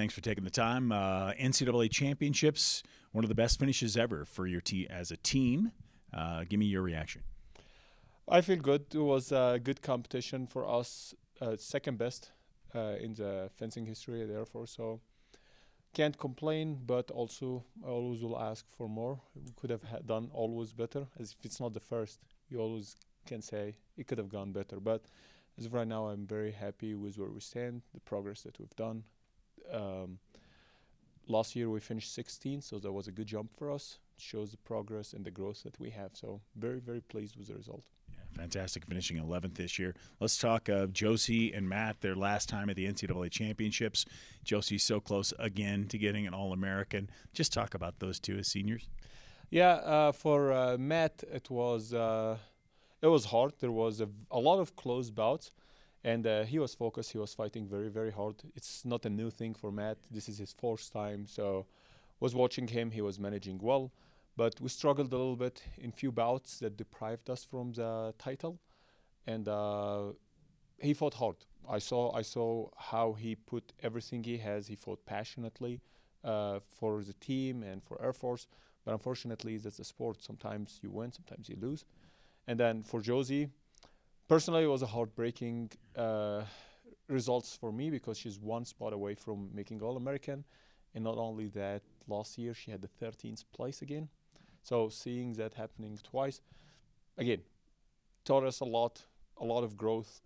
thanks for taking the time. Uh, NCAA championships, one of the best finishes ever for your team as a team. Uh, give me your reaction. I feel good. It was a good competition for us, uh, second best uh, in the fencing history, therefore. So can't complain, but also I always will ask for more. We could have done always better. As if it's not the first, you always can say it could have gone better. But as of right now, I'm very happy with where we stand, the progress that we've done. Um, last year we finished 16, so that was a good jump for us. It shows the progress and the growth that we have. So very, very pleased with the result. Yeah, Fantastic finishing 11th this year. Let's talk of Josie and Matt, their last time at the NCAA championships. Josie's so close again to getting an All American. Just talk about those two as seniors. Yeah, uh, for uh, Matt, it was uh, it was hard. There was a, a lot of close bouts, and uh, he was focused. He was fighting very, very hard. It's not a new thing for Matt. This is his fourth time, so was watching him. He was managing well. But we struggled a little bit in few bouts that deprived us from the title, and uh, he fought hard. I saw I saw how he put everything he has. He fought passionately uh, for the team and for Air Force. But unfortunately, that's a sport. Sometimes you win, sometimes you lose. And then for Josie, personally, it was a heartbreaking uh, results for me because she's one spot away from making All American. And not only that, last year she had the 13th place again. So seeing that happening twice, again, taught us a lot, a lot of growth.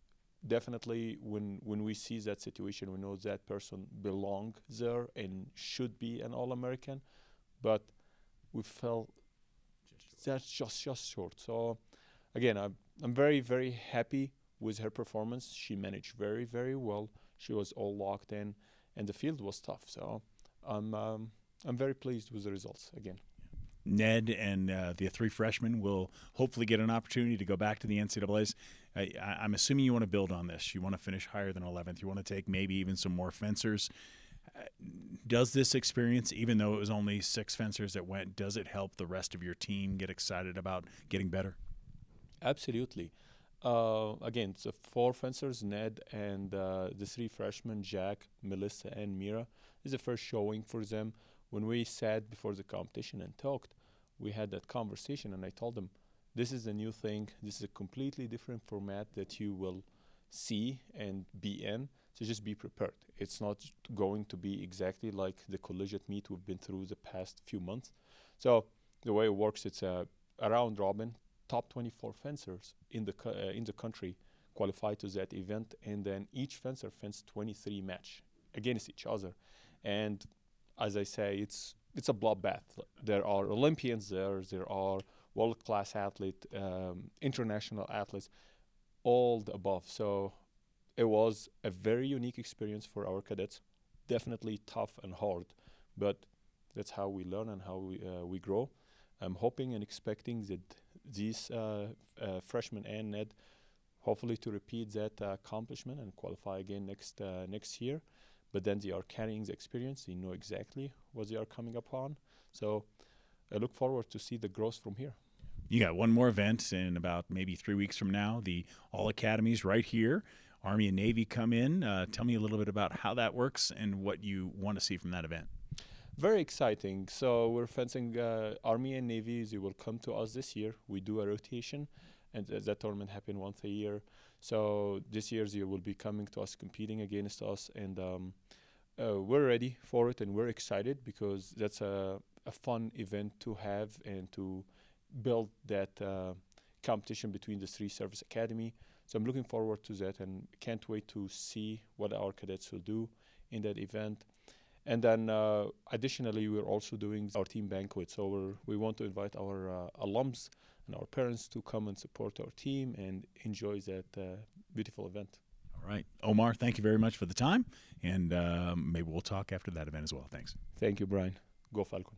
Definitely, when when we see that situation, we know that person belongs there and should be an All-American, but we felt that's just just short. So, again, I'm I'm very very happy with her performance. She managed very very well. She was all locked in, and the field was tough. So, I'm um, I'm very pleased with the results again. Ned and uh, the three freshmen will hopefully get an opportunity to go back to the NCAA's. I, am assuming you want to build on this. You want to finish higher than 11th. You want to take maybe even some more fencers. Uh, does this experience, even though it was only six fencers that went, does it help the rest of your team get excited about getting better? Absolutely. Uh, again, the four fencers, Ned and uh, the three freshmen, Jack, Melissa, and Mira, is the first showing for them when we sat before the competition and talked, we had that conversation, and I told them, "This is a new thing. This is a completely different format that you will see and be in. So just be prepared. It's not going to be exactly like the collegiate meet we've been through the past few months. So the way it works, it's a, a round robin. Top 24 fencers in the uh, in the country qualify to that event, and then each fencer fence 23 match against each other, and as I say, it's it's a bloodbath. There are Olympians there, there are world class athletes, um, international athletes, all the above. So it was a very unique experience for our cadets. Definitely tough and hard, but that's how we learn and how we, uh, we grow. I'm hoping and expecting that these uh, uh, freshmen and Ned hopefully to repeat that uh, accomplishment and qualify again next next year but then they are carrying the experience. They know exactly what they are coming upon. So I look forward to see the growth from here. You got one more event in about maybe three weeks from now. The All Academies right here. Army and Navy come in. Uh, tell me a little bit about how that works and what you want to see from that event. Very exciting. So we're fencing uh, Army and Navy. They will come to us this year. We do a rotation, and that tournament happens once a year. So this year they will be coming to us, competing against us, and um, uh, we're ready for it and we're excited because that's a, a fun event to have and to build that uh, competition between the three service academy. So I'm looking forward to that and can't wait to see what our cadets will do in that event. And then uh, additionally, we're also doing our team banquet. So we want to invite our uh, alums and our parents to come and support our team and enjoy that uh, beautiful event. All right. Omar, thank you very much for the time. And um, maybe we'll talk after that event as well. Thanks. Thank you, Brian. Go Falcon.